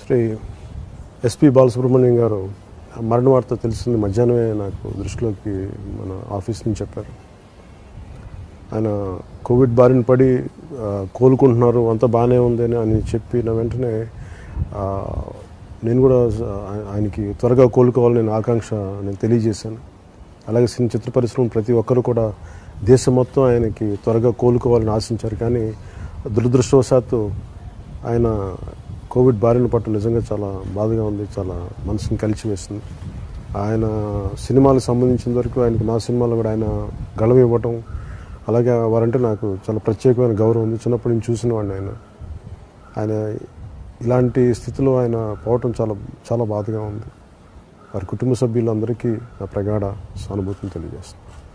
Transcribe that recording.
Shri SP Balasubrahmanyam గారు మరణ వార్త తెలిసింది మధ్యాహ్నమే నాకు దృష్టిలోకి మన ఆఫీస్ నుంచి చెప్పారు. ఆయన కోవిడ్ బారిన పడి కోలుకుంటున్నారు అంతా బాగానే ఉందని అని చెప్పిన వెంటనే నేను కూడా ఆయనకి త్వరగా కోలుకోవాలని నేను ఆకాంక్ష నేను తెలియజేశాను. అలాగే సినీ చిత్ర పరిశ్రమ ప్రతి ఒక్కరు కూడా దేశం మొత్తం ఆయనకి త్వరగా కోలుకోవాలని ఆశించారు. కానీ దురదృష్టవశాత్తు ఆయన కోవిడ్ బారిన పట్టు నిజంగా చాలా బాధగా ఉంది చాలా మనసుని కలిచివేసింది. ఆయన సినిమాలకు సంబంధించిన వరకు ఆయనకు నా సినిమాలో కూడా ఆయన గళం ఇవ్వటం అలాగే వారంటే నాకు చాలా ప్రత్యేకమైన గౌరవం ఉంది. చిన్నప్పటి నుంచి చూసిన వాడిని ఆయన. ఆయన ఇలాంటి స్థితిలో ఆయన పోవటం చాలా చాలా బాధగా ఉంది. వారి కుటుంబ సభ్యులందరికీ నా ప్రగాఢ సానుభూతిని తెలియజేస్తుంది